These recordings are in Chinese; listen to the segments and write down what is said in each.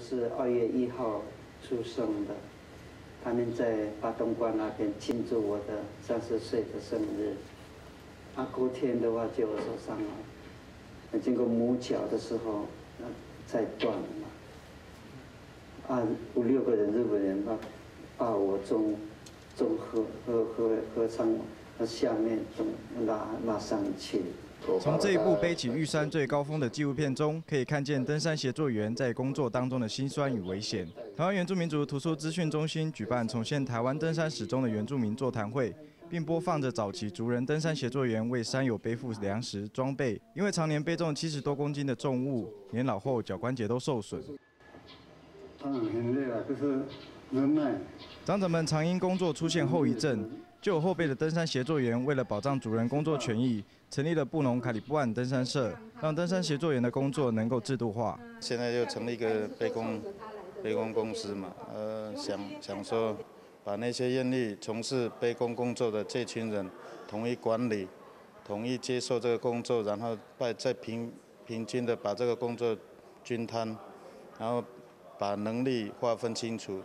是二月一号出生的，他们在八东关那边庆祝我的三十岁的生日。啊，过天的话就受伤了，那经过磨脚的时候，那再断了嘛。啊，五六个人日本人把把我从从河河河河上那下面从拉拉上去。从这一部背起玉山最高峰的纪录片中，可以看见登山协作员在工作当中的辛酸与危险。台湾原住民族图书资讯中心举办重现台湾登山史中的原住民座谈会，并播放着早期族人登山协作员为山友背负粮食装备，因为常年背重七十多公斤的重物，年老后脚关节都受损。嗯，很累了，就是忍耐。长者们常因工作出现后遗症。就有后备的登山协作员，为了保障主人工作权益，成立了布农卡里布岸登山社，让登山协作员的工作能够制度化。现在又成立一个背工背工公司嘛，呃，想想说把那些愿意从事背工工作的这群人统一管理，统一接受这个工作，然后再再平平均的把这个工作均摊，然后把能力划分清楚。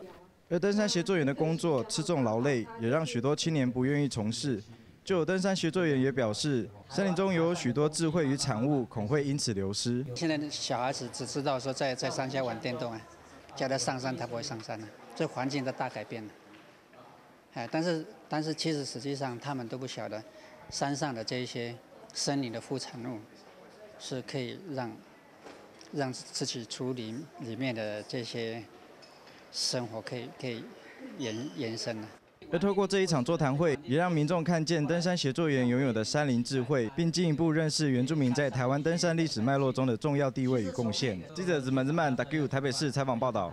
而登山协作员的工作吃重劳累，也让许多青年不愿意从事。就有登山协作员也表示，森林中有许多智慧与产物，恐会因此流失。现在的小孩子只知道说在在山下玩电动啊，叫他上山他不会上山了，这环境的大改变了。哎，但是但是其实实际上他们都不晓得，山上的这一些森林的副产物，是可以让让自己处理里面的这些。生活可以可以延延伸了。而透过这一场座谈会，也让民众看见登山协作员拥有的山林智慧，并进一步认识原住民在台湾登山历史脉络中的重要地位与贡献。记者子曼子曼 W 台北市采访报道。